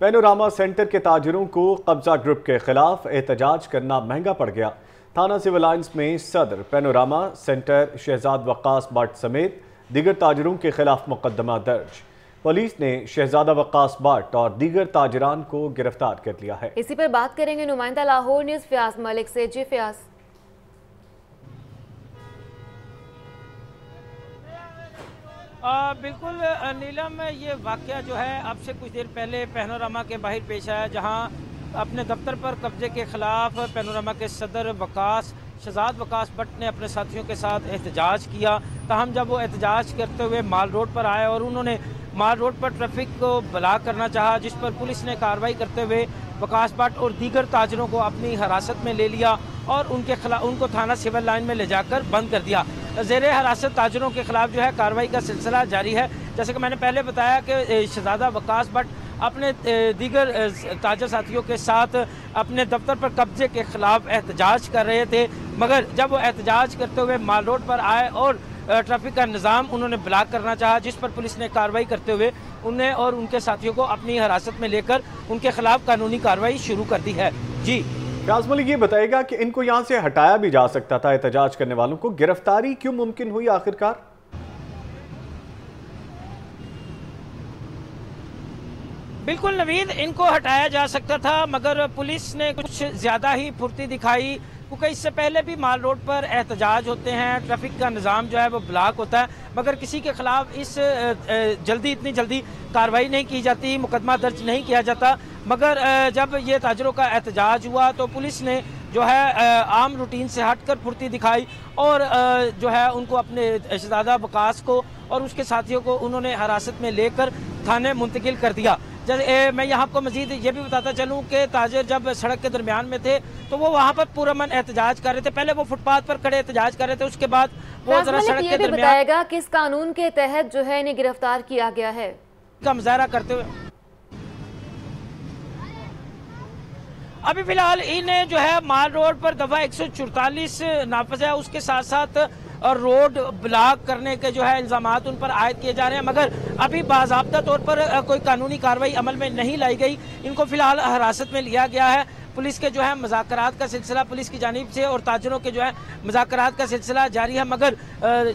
Panorama centre کے تاجروں کو قبضہ گروپ کے خلاف احتجاج کرنا مہنگا پڑ گیا۔ تھانہ سیول لائنز میں صدر پینوراما سینٹر شہزاد وقاص بٹ سمیت دیگر تاجروں کے خلاف مقدمہ درج۔ پولیس نے شہزادہ وقاص بٹ اور دیگر تاجران کو گرفتار کر لیا ہے۔ اسی پر بات کریں گے نمائندہ لاہور نیوز، فیاض ملک سے جی فیاض۔ بالکل نیلم، یہ واقعہ جو ہے اب سے کچھ دیر پہلے پینوراما کے باہر پیش آیا، جہاں اپنے دفتر پر قبضے کے خلاف پینوراما کے صدر وقاص، شہزاد وقاص بٹ نے اپنے ساتھیوں کے ساتھ احتجاج کیا۔ تاہم، جب وہ احتجاج کرتے ہوئے مال روڈ پر آئے اور انہوں نے مال روڈ پر ٹریفک کو بلاک کرنا چاہا، جس پر پولیس نے کارروائی کرتے ہوئے وقاص بٹ اور دیگر تاجروں کو اپنی حراست میں لے لیا اور ان کے خلاف ان کو تھانہ سیول لائن میں لے جا کر بند کر دیا۔ زیر حراست تاجروں کے خلاف جو ہے کارروائی کا سلسلہ جاری ہے۔ جیسے کہ میں نے پہلے بتایا کہ شہزادہ وقاص بٹ اپنے دیگر تاجر ساتھیوں کے ساتھ اپنے دفتر پر قبضے کے خلاف احتجاج کر رہے تھے۔ مگر جب وہ احتجاج کرتے ہوئے مال روڈ پر آئے اور ٹریفک کا نظام انہوں نے بلاک کرنا چاہا، جس پر پولیس نے کارروائی کرتے ہوئے انہیں اور ان کے ساتھیوں کو اپنی حراست میں لے کر ان کے خلاف قانونی کارروائی شروع کر دی ہے۔ جی۔ فیاض ملک یہ بتائے گا کہ ان کو یہاں سے ہٹایا بھی جا سکتا تھا، احتجاج کرنے والوں کو۔ گرفتاری کیوں ممکن ہوئی آخرکار؟ بالکل نوید، ان کو ہٹایا جا سکتا تھا، مگر پولیس نے کچھ زیادہ ہی پھرتی دکھائی۔ کیونکہ اس سے پہلے بھی مال روڈ پر احتجاج ہوتے ہیں، ٹریفک کا نظام جو ہے وہ بلاک ہوتا ہے، مگر کسی کے خلاف اس جلدی، اتنی جلدی کاروائی نہیں کی جاتی، مقدمہ درج نہیں کیا جاتا۔ مگر جب یہ تاجروں کا احتجاج ہوا تو پولیس نے جو ہے عام روٹین سے ہٹ کر پھرتی دکھائی اور جو ہے ان کو اپنے شہزادہ بکاس کو اور اس کے ساتھیوں کو انہوں نے حراست میں لے کر تھانے منتقل کر دیا۔ میں یہاں کو مزید یہ بھی بتاتا چلوں کہ تاجر جب سڑک کے درمیان میں تھے تو وہ وہاں پر پورا من احتجاج کر رہے تھے۔ پہلے وہ فٹ پاتھ پر کڑے احتجاج کر رہے تھے اس کے بعد وہ ذرا سڑک کے درمیان بتائے گا کس قانون کے تحت جو ہے انہیں گرفتار کیا گیا ہے؟ کا مظاہرہ کرتے ہوئے ابھی فی الحال انہیں جو ہے مال روڈ پر دفعہ ایک سو چورتالیس نافذ ہے، اس کے ساتھ ساتھ اور روڈ بلاک کرنے کے جو ہے الزامات ان پر عائد کیے جا رہے ہیں۔ مگر ابھی باضابطہ طور پر کوئی قانونی کاروائی عمل میں نہیں لائی گئی۔ ان کو فی الحال حراست میں لیا گیا ہے۔ پولیس کے جو ہے مذاکرات کا سلسلہ پولیس کی جانب سے اور تاجروں کے جو ہے مذاکرات کا سلسلہ جاری ہے۔ مگر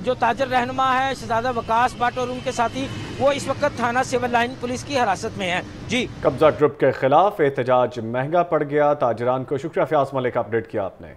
جو تاجر رہنما ہے، شہزادہ وکاس بٹ اور ان کے ساتھی، وہ اس وقت تھانہ سیول لائن پولیس کی حراست میں ہیں۔ جی۔ قبضہ ٹرپ کے خلاف احتجاج مہنگا پڑ گیا۔ تاجران کو شکریہ، فیاض ملک اپڈیٹ کیا آپ نے۔